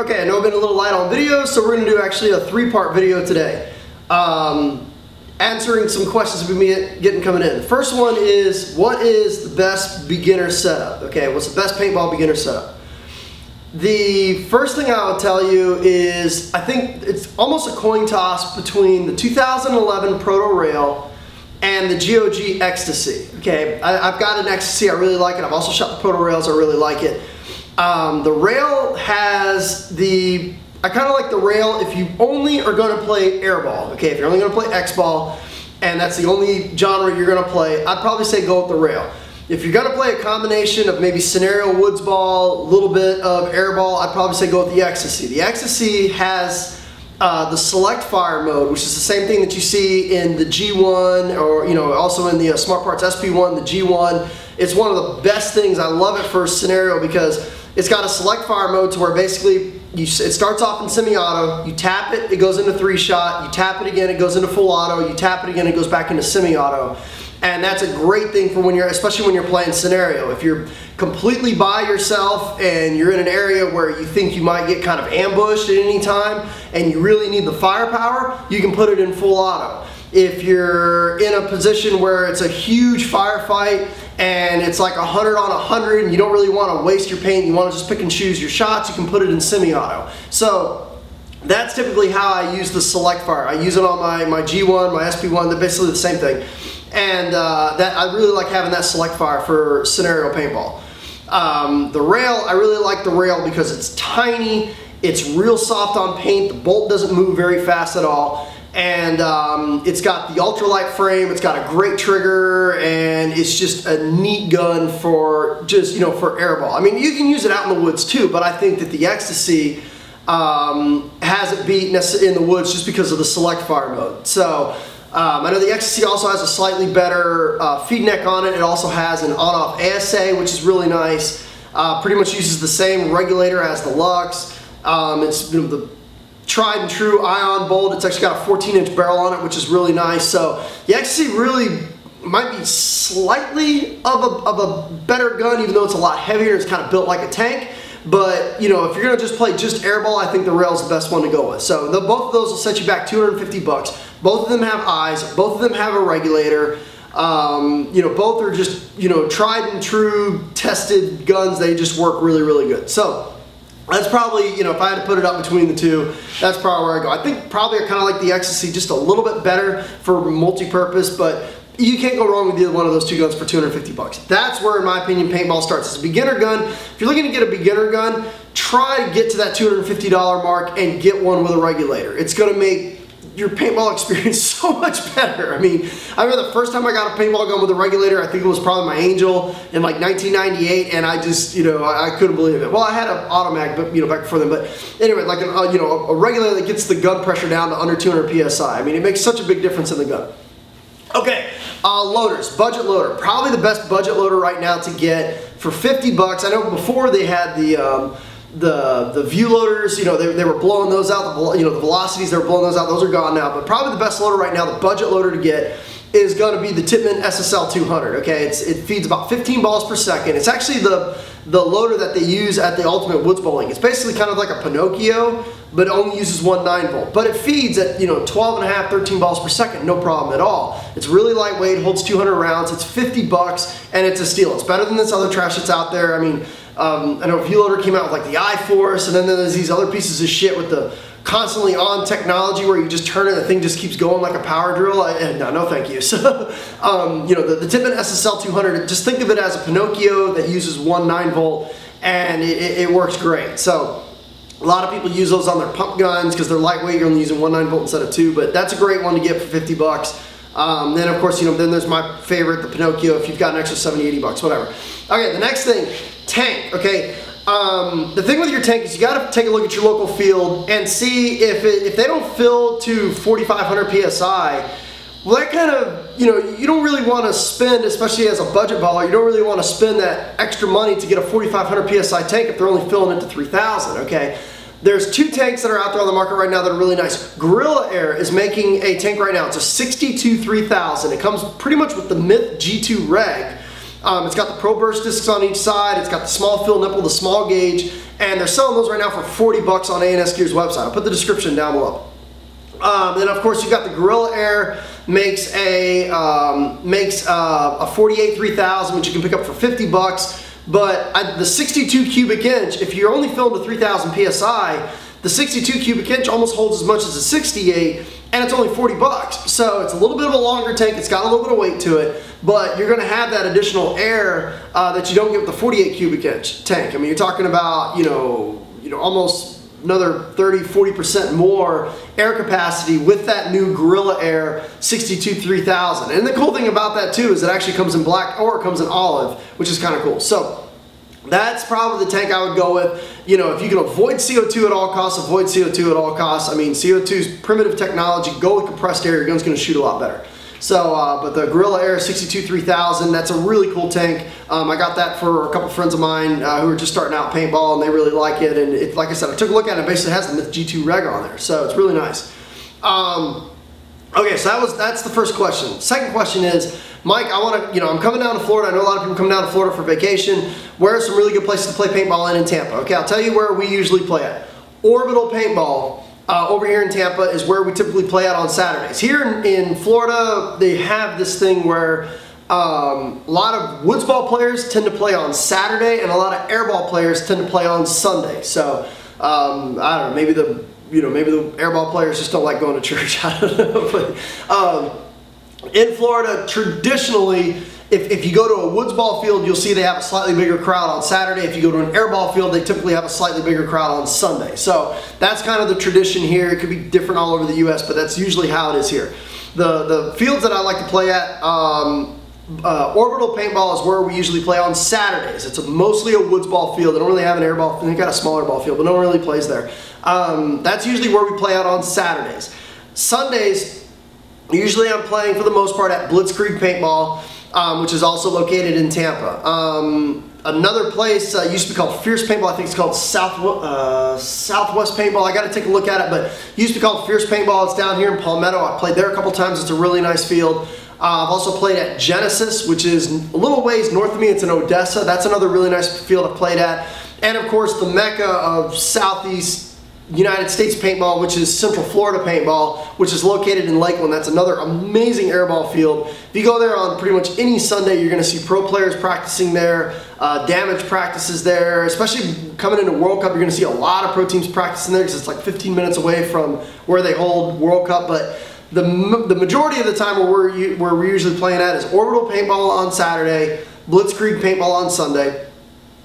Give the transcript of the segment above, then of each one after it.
Okay, I know I've been a little light on videos, so we're to do actually a three-part video today. Um, answering some questions we've been getting coming in. First one is, what is the best beginner setup? Okay, what's the best paintball beginner setup? The first thing I'll tell you is, I think it's almost a coin toss between the 2011 Proto Rail and the GOG Ecstasy. Okay, I, have got an Ecstasy, I really like it. I've also shot the Proto Rails, I really like it. Um, the rail has the, I kind of like the rail if you only are going to play airball. Okay, if you're only going to play X-ball and that's the only genre you're going to play, I'd probably say go with the rail. If you're going to play a combination of maybe scenario woods ball, a little bit of airball, I'd probably say go with the Ecstasy. The Ecstasy has uh, the select fire mode, which is the same thing that you see in the G1 or you know also in the uh, Smart Parts SP1, the G1. It's one of the best things. I love it for scenario because it's got a select fire mode to where basically you, it starts off in semi-auto, you tap it, it goes into three shot, you tap it again, it goes into full auto, you tap it again, it goes back into semi-auto. And that's a great thing for when you're, especially when you're playing scenario. If you're completely by yourself and you're in an area where you think you might get kind of ambushed at any time and you really need the firepower, you can put it in full auto. If you're in a position where it's a huge firefight and it's like 100 on 100 and you don't really want to waste your paint, you want to just pick and choose your shots, you can put it in semi-auto. So that's typically how I use the select fire. I use it on my, my G1, my SP1, they're basically the same thing. And uh, that I really like having that select fire for scenario paintball. Um, the rail, I really like the rail because it's tiny, it's real soft on paint, the bolt doesn't move very fast at all, and um, it's got the ultralight frame it's got a great trigger and it's just a neat gun for just you know for airball. I mean you can use it out in the woods too but I think that the ecstasy um, has it beat in the woods just because of the select fire mode. So um, I know the ecstasy also has a slightly better uh, feed neck on it. It also has an on-off ASA which is really nice. Uh, pretty much uses the same regulator as the Lux. Um, it's you know, the tried and true ion bolt. It's actually got a 14 inch barrel on it, which is really nice. So the Ecstasy really might be slightly of a, of a better gun, even though it's a lot heavier. It's kind of built like a tank. But, you know, if you're going to just play just airball, I think the rail's is the best one to go with. So the, both of those will set you back 250 bucks. Both of them have eyes. Both of them have a regulator. Um, you know, both are just, you know, tried and true, tested guns. They just work really, really good. So that's probably, you know, if I had to put it up between the two, that's probably where I go. I think probably I kind of like the Ecstasy just a little bit better for multi-purpose, but you can't go wrong with either one of those two guns for 250 bucks. That's where, in my opinion, paintball starts. It's a beginner gun. If you're looking to get a beginner gun, try to get to that $250 mark and get one with a regulator. It's going to make your paintball experience so much better. I mean, I remember the first time I got a paintball gun with a regulator, I think it was probably my Angel in like 1998, and I just, you know, I, I couldn't believe it. Well, I had an Automag, but you know, back before then. But anyway, like, a, uh, you know, a regulator that gets the gun pressure down to under 200 psi. I mean, it makes such a big difference in the gun. Okay, uh, loaders, budget loader. Probably the best budget loader right now to get for 50 bucks. I know before they had the. Um, the the view loaders, you know, they, they were blowing those out. The you know the velocities they were blowing those out. Those are gone now. But probably the best loader right now, the budget loader to get, is going to be the Tippmann SSL 200. Okay, it's, it feeds about 15 balls per second. It's actually the the loader that they use at the Ultimate Woods Bowling. It's basically kind of like a Pinokio, but it only uses one 9 volt. But it feeds at, you know, 12 and a half, 13 balls per second, no problem at all. It's really lightweight, holds 200 rounds, it's 50 bucks, and it's a steal. It's better than this other trash that's out there. I mean, um, I know Viewloader came out with like the iForce, and then there's these other pieces of shit with the constantly on technology where you just turn it and the thing just keeps going like a power drill. I, no, no thank you. So, um, you know, the, the Tippmann SSL 200, just think of it as a Pinokio that uses one 9 volt and it, it, works great. So, a lot of people use those on their pump guns because they're lightweight, you're only using one 9 volt instead of two, but that's a great one to get for 50 bucks. Um, then of course, you know, then there's my favorite, the Pinokio, if you've got an extra 70, 80 bucks, whatever. Okay, the next thing, tank, okay. Um, the thing with your tank is you got to take a look at your local field and see if, it, if they don't fill to 4,500 PSI, well that kind of, you know, you don't really want to spend, especially as a budget baller, you don't really want to spend that extra money to get a 4,500 PSI tank if they're only filling it to 3,000, okay? There's two tanks that are out there on the market right now that are really nice. Gorilla Air is making a tank right now. It's a 62 3000. It comes pretty much with the Myth G2 Reg. Um, it's got the Pro Burst discs on each side. It's got the small fill nipple, the small gauge, and they're selling those right now for 40 bucks on ANS Gear's website. I'll put the description down below. Um, then of course you've got the Gorilla Air makes a um, makes uh, a 48 3000 which you can pick up for 50 bucks. But I, the 62 cubic inch, if you're only filling to 3000 psi, the 62 cubic inch almost holds as much as a 68 and it's only 40 bucks. So it's a little bit of a longer tank, it's got a little bit of weight to it, but you're gonna have that additional air uh, that you don't get with the 48 cubic inch tank. I mean, you're talking about, you know, you know, almost another 30, 40% more air capacity with that new Gorilla Air 62 3000. And the cool thing about that too is it actually comes in black or it comes in olive, which is kind of cool. So that's probably the tank I would go with. You know, if you can avoid CO2 at all costs, avoid CO2 at all costs. I mean, CO2 is primitive technology. Go with compressed air. Your gun's going to shoot a lot better. So, uh, but the Gorilla Air 62 3000, that's a really cool tank. Um, I got that for a couple friends of mine uh, who are just starting out paintball and they really like it. And it, like I said, I took a look at it. Basically has the Myth G2 reg on there. So it's really nice. Um, okay, so that was that's the first question. Second question is, Mike, I want to, you know, I'm coming down to Florida. I know a lot of people come down to Florida for vacation. Where are some really good places to play paintball in in Tampa? Okay, I'll tell you where we usually play at. Orbital Paintball uh, over here in Tampa is where we typically play out on Saturdays. Here in, in Florida, they have this thing where um, a lot of woods ball players tend to play on Saturday and a lot of airball players tend to play on Sunday. So um, I don't know, maybe the you know maybe the airball players just don't like going to church. I don't know, but um, in Florida, traditionally if, if you go to a woods ball field, you'll see they have a slightly bigger crowd on Saturday. If you go to an airball field, they typically have a slightly bigger crowd on Sunday. So that's kind of the tradition here. It could be different all over the U.S., but that's usually how it is here. The, the fields that I like to play at, um, uh, Orbital Paintball is where we usually play on Saturdays. It's a, mostly a woods ball field. They don't really have an airball. They got a smaller ball field, but no one really plays there. Um, that's usually where we play out on Saturdays. Sundays, usually I'm playing for the most part at Blitzkrieg Paintball um, which is also located in Tampa. Um, another place uh, used to be called Fierce Paintball. I think it's called South, uh, Southwest Paintball. I got to take a look at it, but used to be called Fierce Paintball. It's down here in Palmetto. I played there a couple times. It's a really nice field. Uh, I've also played at Genesis, which is a little ways north of me. It's in Odessa. That's another really nice field I've played at. And of course, the mecca of Southeast United States Paintball, which is Central Florida Paintball, which is located in Lakeland. That's another amazing airball field. If you go there on pretty much any Sunday, you're going to see pro players practicing there, uh, damage practices there, especially coming into World Cup, you're going to see a lot of pro teams practicing there because it's like 15 minutes away from where they hold World Cup. But the, the majority of the time where we're, where we're usually playing at is Orbital Paintball on Saturday, Blitzkrieg Paintball on Sunday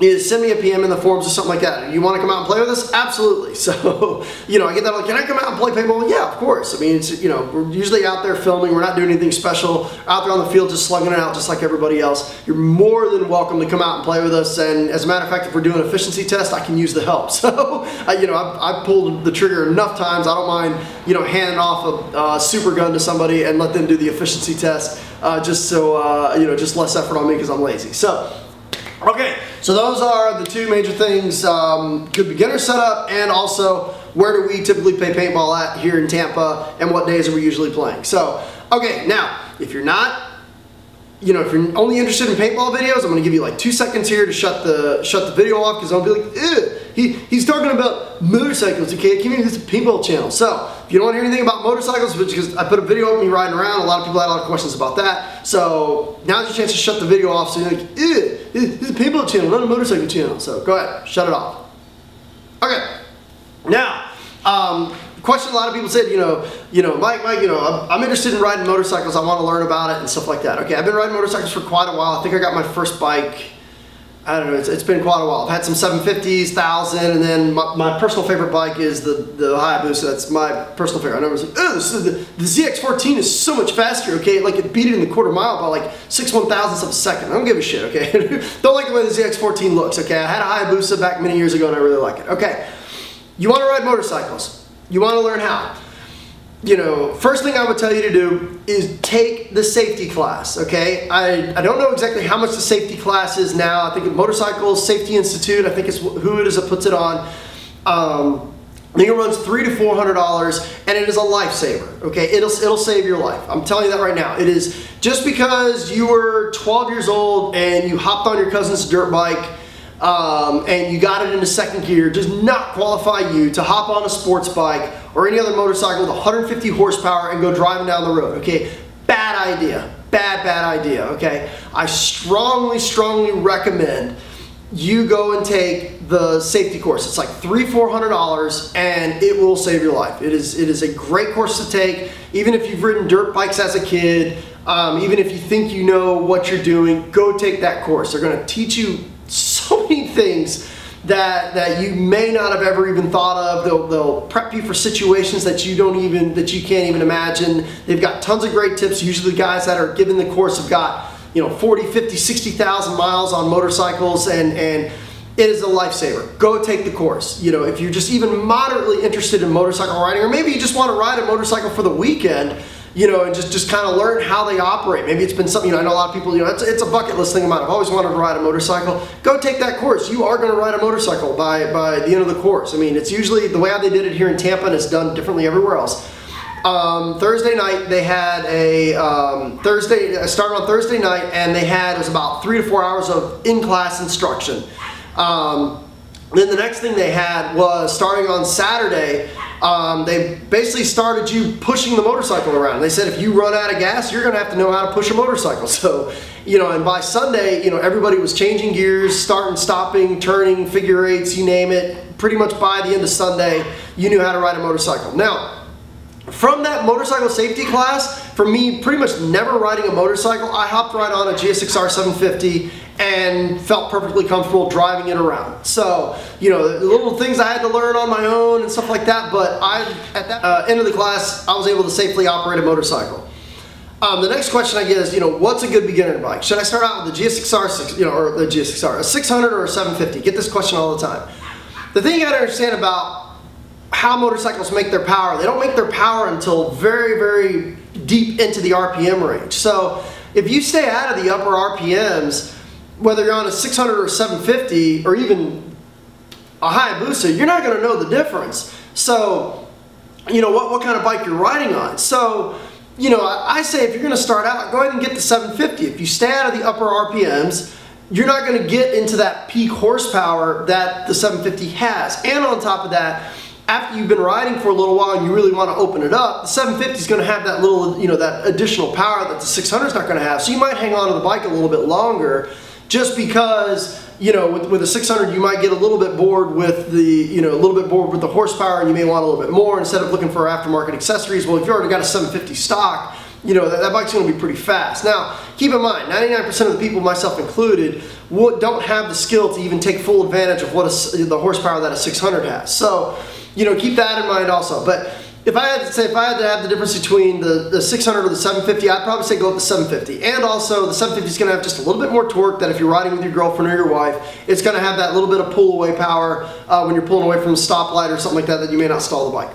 is send me a PM in the forums or something like that. You want to come out and play with us? Absolutely. So, you know, I get that like, can I come out and play paintball? Yeah, of course. I mean, it's, you know, we're usually out there filming. We're not doing anything special. Out there on the field just slugging it out just like everybody else. You're more than welcome to come out and play with us. And as a matter of fact, if we're doing efficiency test, I can use the help. So, I, you know, I've, I've, pulled the trigger enough times. I don't mind, you know, handing off a uh, super gun to somebody and let them do the efficiency test uh, just so, uh, you know, just less effort on me because I'm lazy. So, Okay, so those are the two major things, um, good beginner setup and also where do we typically play paintball at here in Tampa and what days are we usually playing. So, okay, now, if you're not you know, if you're only interested in paintball videos, I'm gonna give you like two seconds here to shut the shut the video off because I'll be like, Ugh, he, he's talking about motorcycles, okay? Here, this is a paintball channel. So, if you don't want to hear anything about motorcycles, because I put a video of me riding around, a lot of people had a lot of questions about that. So, now's your chance to shut the video off so you're like, Ugh, this is a paintball channel, not a motorcycle channel. So, go ahead, shut it off. Okay, now, um, question a lot of people said, you know, you know, Mike, Mike, you know, I'm, I'm, interested in riding motorcycles. I want to learn about it and stuff like that. Okay, I've been riding motorcycles for quite a while. I think I got my first bike. I don't know. It's, it's been quite a while. I've had some 750s, thousand, and then my, my personal favorite bike is the the Hayabusa. That's my personal favorite. I never said, oh, this is the, the ZX14 is so much faster. Okay, like it beat it in the quarter mile by like six one thousandths of a second. I don't give a shit. Okay, don't like the way the ZX14 looks. Okay, I had a Hayabusa back many years ago and I really like it. Okay, you want to ride motorcycles? You want to learn how. You know, first thing I would tell you to do is take the safety class, okay? I, I don't know exactly how much the safety class is now. I think Motorcycle Safety Institute, I think it's who it is that puts it on. Um, I think it runs three to four hundred dollars, and it is a lifesaver. Okay, it'll it'll save your life. I'm telling you that right now. It is just because you were 12 years old and you hopped on your cousin's dirt bike um, and you got it into second gear does not qualify you to hop on a sports bike or any other motorcycle with 150 horsepower and go driving down the road. Okay, bad idea. Bad, bad idea. Okay, I strongly, strongly recommend you go and take the safety course. It's like three, four hundred dollars, and it will save your life. It is it is a great course to take, even if you've ridden dirt bikes as a kid. Um, even if you think you know what you're doing, go take that course. They're going to teach you things that that you may not have ever even thought of. They'll, they'll prep you for situations that you don't even that you can't even imagine. They've got tons of great tips. Usually, the guys that are given the course have got you know 40 50 60,000 miles on motorcycles and and it is a lifesaver. Go take the course. You know, if you're just even moderately interested in motorcycle riding, or maybe you just want to ride a motorcycle for the weekend, you know, and just, just kind of learn how they operate. Maybe it's been something, you know, I know a lot of people, you know, it's, it's a bucket list thing of mine. I've always wanted to ride a motorcycle. Go take that course. You are going to ride a motorcycle by, by the end of the course. I mean, it's usually the way they did it here in Tampa and it's done differently everywhere else. Um, Thursday night they had a um, Thursday started on Thursday night and they had it was about three to four hours of in-class instruction. Um, then the next thing they had was starting on Saturday. Um, they basically started you pushing the motorcycle around. They said if you run out of gas, you're going to have to know how to push a motorcycle. So, you know, and by Sunday, you know, everybody was changing gears, starting, stopping, turning, figure eights, you name it. Pretty much by the end of Sunday, you knew how to ride a motorcycle. Now, from that motorcycle safety class, for me pretty much never riding a motorcycle, I hopped right on a GSXR 750 and felt perfectly comfortable driving it around. So, you know, little things I had to learn on my own and stuff like that, but I, at that uh, end of the class, I was able to safely operate a motorcycle. Um, the next question I get is, you know, what's a good beginner bike? Should I start out with the GSXR, 6, you know, or the GSXR, a 600 or a 750? Get this question all the time. The thing you gotta understand about how motorcycles make their power. They don't make their power until very, very deep into the RPM range. So if you stay out of the upper RPMs, whether you're on a 600 or 750 or even a Hayabusa, you're not going to know the difference. So, you know, what, what kind of bike you're riding on. So, you know, I, I say if you're going to start out, go ahead and get the 750. If you stay out of the upper RPMs, you're not going to get into that peak horsepower that the 750 has. And on top of that, after you've been riding for a little while and you really want to open it up, the 750 is going to have that little, you know, that additional power that the 600 is not going to have. So you might hang on to the bike a little bit longer just because, you know, with, with a 600 you might get a little bit bored with the, you know, a little bit bored with the horsepower and you may want a little bit more instead of looking for aftermarket accessories. Well, if you already got a 750 stock, you know, that, that bike's going to be pretty fast. Now, keep in mind, 99% of the people, myself included, don't have the skill to even take full advantage of what a, the horsepower that a 600 has. So, you know, keep that in mind also. But if I had to say, if I had to have the difference between the, the 600 or the 750, I'd probably say go with the 750. And also, the 750 is going to have just a little bit more torque that if you're riding with your girlfriend or your wife, it's going to have that little bit of pull away power uh, when you're pulling away from a stoplight or something like that that you may not stall the bike.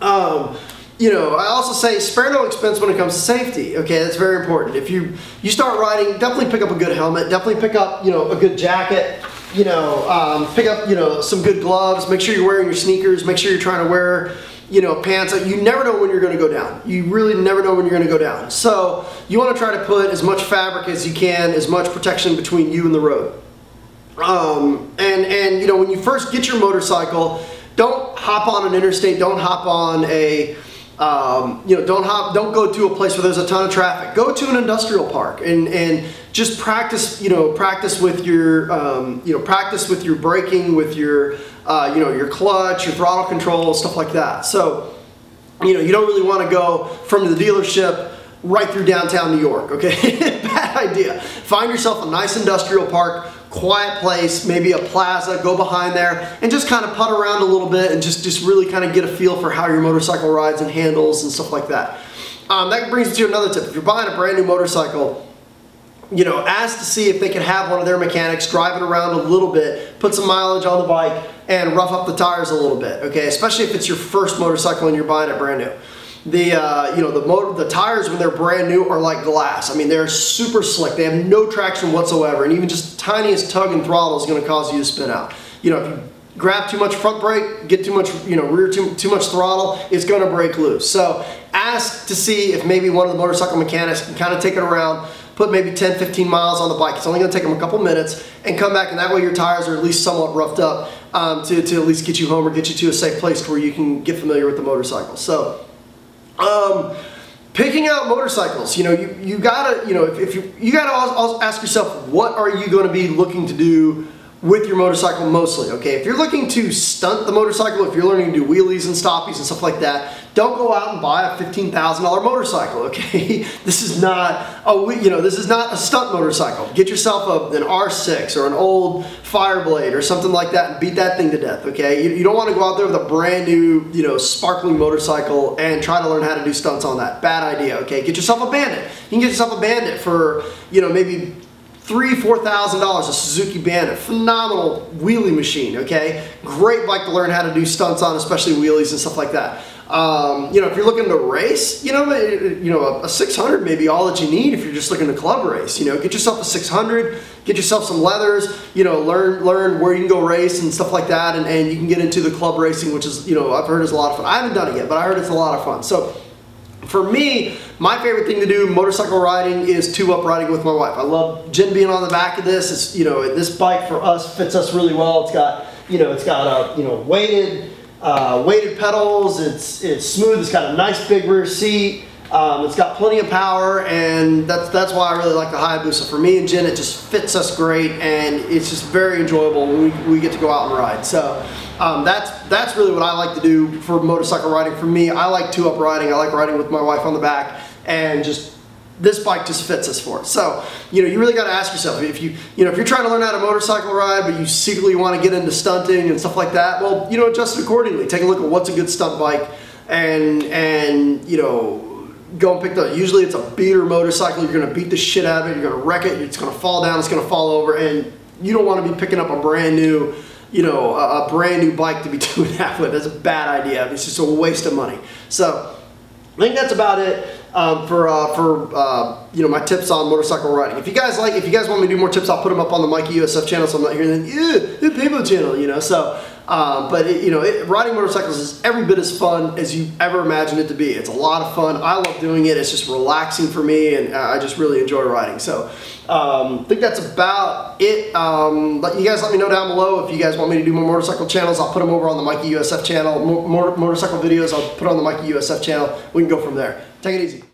Um, you know, I also say spare no expense when it comes to safety. Okay, that's very important. If you you start riding, definitely pick up a good helmet. Definitely pick up you know a good jacket you know, um, pick up, you know, some good gloves. Make sure you're wearing your sneakers. Make sure you're trying to wear, you know, pants. You never know when you're going to go down. You really never know when you're going to go down. So you want to try to put as much fabric as you can, as much protection between you and the road. Um, and and you know, when you first get your motorcycle, don't hop on an interstate. Don't hop on a um, you know, don't hop, don't go to a place where there's a ton of traffic. Go to an industrial park and and just practice. You know, practice with your um, you know practice with your braking, with your uh, you know your clutch, your throttle control, stuff like that. So, you know, you don't really want to go from the dealership right through downtown New York. Okay, bad idea. Find yourself a nice industrial park quiet place, maybe a plaza, go behind there and just kind of putt around a little bit and just, just really kind of get a feel for how your motorcycle rides and handles and stuff like that. Um, that brings me to another tip. If you're buying a brand new motorcycle, you know, ask to see if they can have one of their mechanics drive it around a little bit, put some mileage on the bike, and rough up the tires a little bit, okay? Especially if it's your first motorcycle and you're buying it brand new the uh, you know the motor the tires when they're brand new are like glass I mean they're super slick they have no traction whatsoever and even just the tiniest tug and throttle is going to cause you to spin out you know if you grab too much front brake, get too much, you know, rear too, too much throttle, it's gonna break loose. So ask to see if maybe one of the motorcycle mechanics can kind of take it around, put maybe 10, 15 miles on the bike. It's only gonna take them a couple minutes and come back and that way your tires are at least somewhat roughed up um, to, to at least get you home or get you to a safe place where you can get familiar with the motorcycle. So, um, picking out motorcycles, you know, you, you gotta, you know, if, if you, you gotta ask yourself, what are you gonna be looking to do with your motorcycle mostly, okay? If you're looking to stunt the motorcycle, if you're learning to do wheelies and stoppies and stuff like that, don't go out and buy a $15,000 motorcycle, okay? this is not a, you know, this is not a stunt motorcycle. Get yourself a, an R6 or an old Fireblade or something like that and beat that thing to death, okay? You, you don't want to go out there with a brand new, you know, sparkling motorcycle and try to learn how to do stunts on that. Bad idea, okay? Get yourself a Bandit. You can get yourself a Bandit for, you know, maybe three, four thousand dollars a Suzuki Bandit, phenomenal wheelie machine. Okay, great bike to learn how to do stunts on, especially wheelies and stuff like that. Um, you know, if you're looking to race, you know, you know, a, 600 may be all that you need if you're just looking to club race. You know, get yourself a 600, get yourself some leathers. You know, learn learn where you can go race and stuff like that, and, and you can get into the club racing, which is you know I've heard is a lot of fun. I haven't done it yet, but I heard it's a lot of fun. So for me, my favorite thing to do motorcycle riding is two-up riding with my wife. I love Jen being on the back of this. It's you know this bike for us fits us really well. It's got you know it's got a you know weighted uh, weighted pedals. It's it's smooth. It's got a nice big rear seat. Um, it's got plenty of power, and that's that's why I really like the Hayabusa. For me and Jen, it just fits us great, and it's just very enjoyable when we, we get to go out and ride. So um, that's that's really what I like to do for motorcycle riding. For me, I like two-up riding. I like riding with my wife on the back, and just this bike just fits us for it. So, you know, you really got to ask yourself if you, you know, if you're trying to learn how to motorcycle ride, but you secretly want to get into stunting and stuff like that, well, you know, adjust it accordingly. Take a look at what's a good stunt bike, and and you know, go and pick the, usually it's a beater motorcycle, you're gonna beat the shit out of it, you're gonna wreck it, it's gonna fall down, it's gonna fall over, and you don't wanna be picking up a brand new, you know, a, a brand new bike to be doing that with. That's a bad idea. It's just a waste of money. So, I think that's about it um, for uh, for uh, you know my tips on motorcycle riding. If you guys like, if you guys want me to do more tips, I'll put them up on the Mikey USF channel. So I'm not hearing the the Paymo channel, you know. So um, but it, you know, it, riding motorcycles is every bit as fun as you ever imagined it to be. It's a lot of fun. I love doing it. It's just relaxing for me, and I just really enjoy riding. So um, I think that's about it. Um, let you guys let me know down below if you guys want me to do more motorcycle channels. I'll put them over on the Mikey USF channel. More, more motorcycle videos I'll put on the Mikey USF channel. We can go from there. Take it easy.